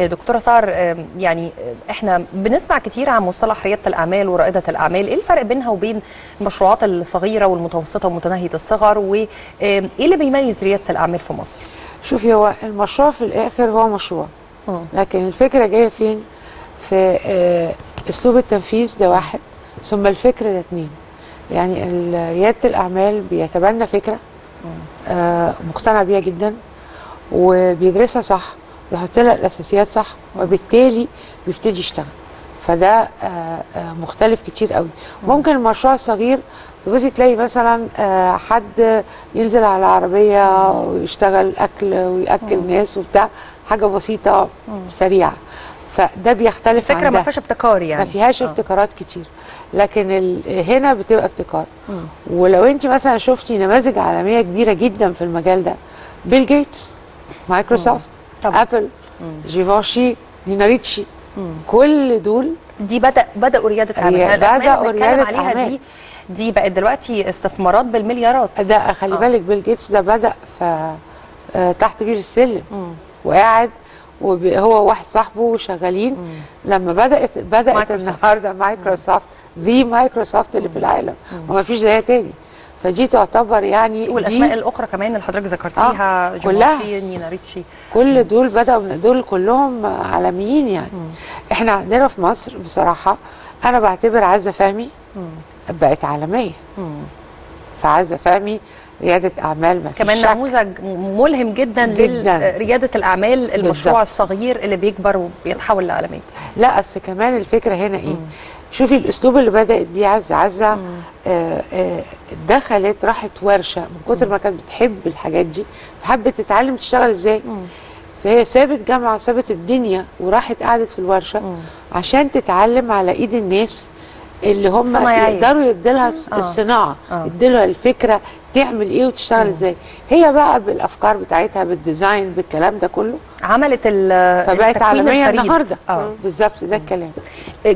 دكتورة سار يعني إحنا بنسمع كتير عن مصطلح ريادة الأعمال ورائدة الأعمال، إيه الفرق بينها وبين المشروعات الصغيرة والمتوسطة ومتناهية الصغر؟ وايه اللي بيميز ريادة الأعمال في مصر؟ شوفي هو المشروع في الآخر هو مشروع. لكن الفكرة جاية فين؟ في آه، أسلوب التنفيذ ده واحد ثم الفكر ده اتنين. يعني ريادة الأعمال بيتبنى فكرة آه، مقتنع بيها جدا وبيدرسها صح. بيحط لها الأساسيات صح وبالتالي بيبتدي يشتغل. فده آه، آه، مختلف كتير قوي. ممكن المشروع الصغير تبصي تلاقي مثلا آه، حد ينزل على عربيه ويشتغل أكل ويأكل ناس وبتاع حاجة بسيطة سريعة. فده بيختلف فكرة عن ما فيهاش ابتكار يعني. ما فيهاش آه. ابتكارات كتير. لكن هنا بتبقى ابتكار. ولو انت مثلا شفتي نماذج عالمية كبيرة جدا في المجال ده بيل جيتس مايكروسوفت طبعا. أبل جيفنشي نينا ريتشي كل دول دي هي الأسماء اللي بدأوا بنتكلم ريادة عليها. أعمال. دي دي بقت دلوقتي استثمارات بالمليارات. ده خلي آه. بالك بيل جيتس ده بدأ في آه، تحت بير السلم. مم. وقاعد وهو واحد صاحبه شغالين. لما بدات بدأت مايكروسوفت. النهارده مايكروسوفت ذي مايكروسوفت اللي في العالم. وما فيش زيها تاني. فدي تعتبر يعني والأسماء دي الأخرى كمان اللي حضرتك ذكرتيها آه، كلها. نينا ريتشي كل دول بدأوا من دول كلهم عالميين يعني. إحنا عندنا في مصر بصراحة أنا بعتبر عزة فهمي بقت عالمية. فعزة فهمي ريادة أعمال ما كمان شك. نموذج ملهم جدا, جداً. لريادة الأعمال المشروع بالظبط. الصغير اللي بيكبر وبيتحول لعالمية لا أصل كمان الفكرة هنا إيه؟ شوفي الأسلوب اللي بدأت بيه عزة. عزة آه آه دخلت راحت ورشة من كتر ما كانت بتحب الحاجات دي. فحبت تتعلم تشتغل إزاي؟ فهي سابت جامعة وسابت الدنيا وراحت قعدت في الورشة عشان تتعلم على إيد الناس اللي هم. يقدروا يديلها آه. الصناعة آه. يديلها الفكرة تعمل إيه وتشتغل إزاي هي بقى بالأفكار بتاعتها بالديزاين بالكلام ده كله عملت ال- فبقت التكوين عالمية الفريد. النهاردة آه. بالظبط ده الكلام